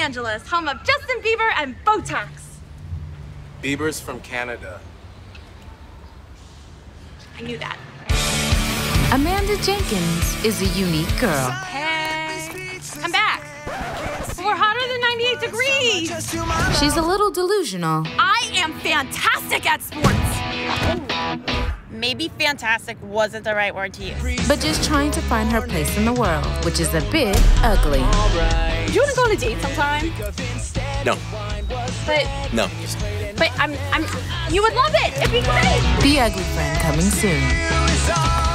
Los Angeles, home of Justin Bieber and Botox. Bieber's from Canada. I knew that. Amanda Jenkins is a unique girl. Hey, I'm back. We're hotter than 98 degrees. She's a little delusional. I am fantastic at sports. Maybe fantastic wasn't the right word to use. But just trying to find her place in the world, which is a bit ugly. Date sometime? No, But, no. but I'm, I'm, you would love it. It'd be great. The Ugly Friend coming soon.